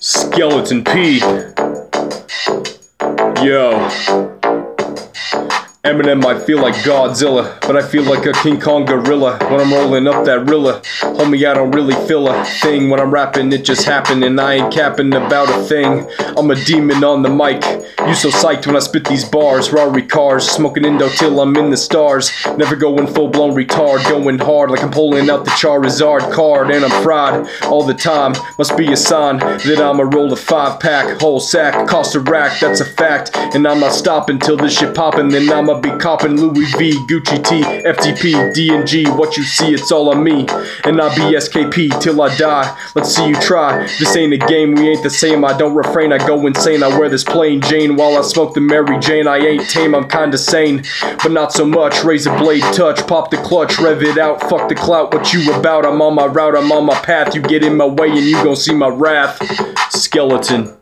Skeleton P. Yo. Eminem might feel like Godzilla, but I feel like a King Kong gorilla when I'm rolling up that Rilla. Homie, I don't really feel a thing when I'm rapping, it just happened, and I ain't capping about a thing. I'm a demon on the mic. You so psyched when I spit these bars. Rari cars, smoking Indo till I'm in the stars. Never going full blown retard, going hard like I'm pulling out the Charizard card, and I'm fried all the time. Must be a sign that I'ma roll a five pack, whole sack, cost a rack, that's a fact. And I'm not stopping till this shit poppin', then I'm I'ma be copping Louis V, Gucci T, FTP, D&G. What you see, it's all on me. And I'll be SKP till I die. Let's see you try. This ain't a game, we ain't the same. I don't refrain, I go insane. I wear this plain Jane while I smoke the Mary Jane. I ain't tame, I'm kinda sane, but not so much. Razor blade touch, pop the clutch, rev it out. Fuck the clout, what you about? I'm on my route, I'm on my path. You get in my way and you gon' see my wrath. Skeleton.